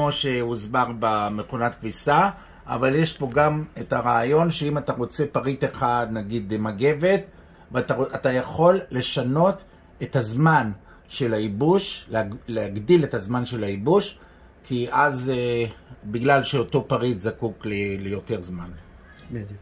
כמו שהוסבר במכונת כביסה, אבל יש פה גם את הרעיון שאם אתה רוצה פריט אחד, נגיד מגבת, ואתה יכול לשנות את הזמן של הייבוש, להגדיל את הזמן של הייבוש, כי אז, אה, בגלל שאותו פריט זקוק ליותר זמן. בדיוק.